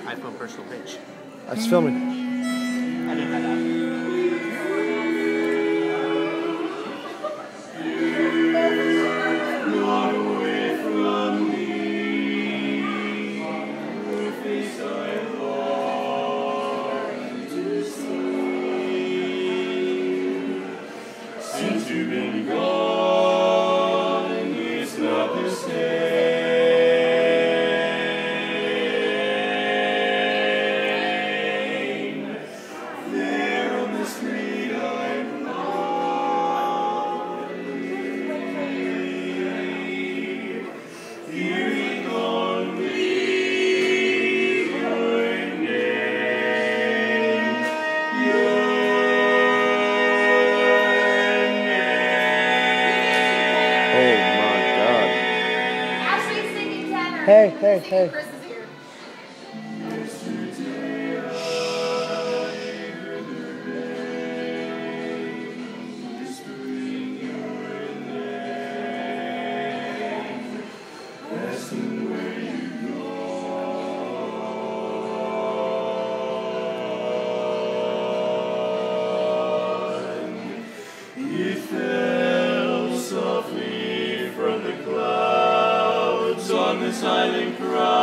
iPhone personal page. I was filming. I didn't know that. Hey, hey, hey. silent crowds.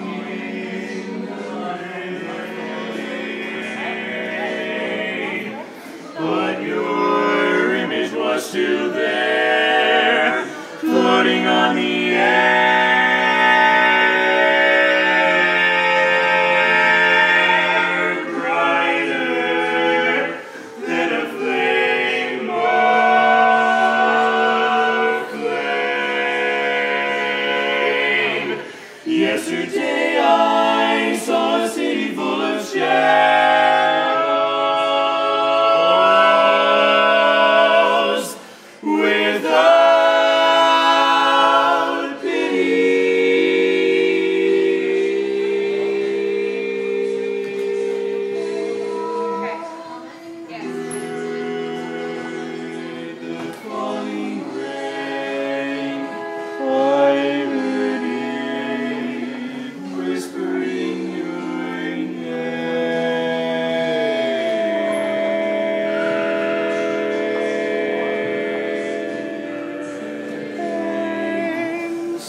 to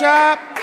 worship.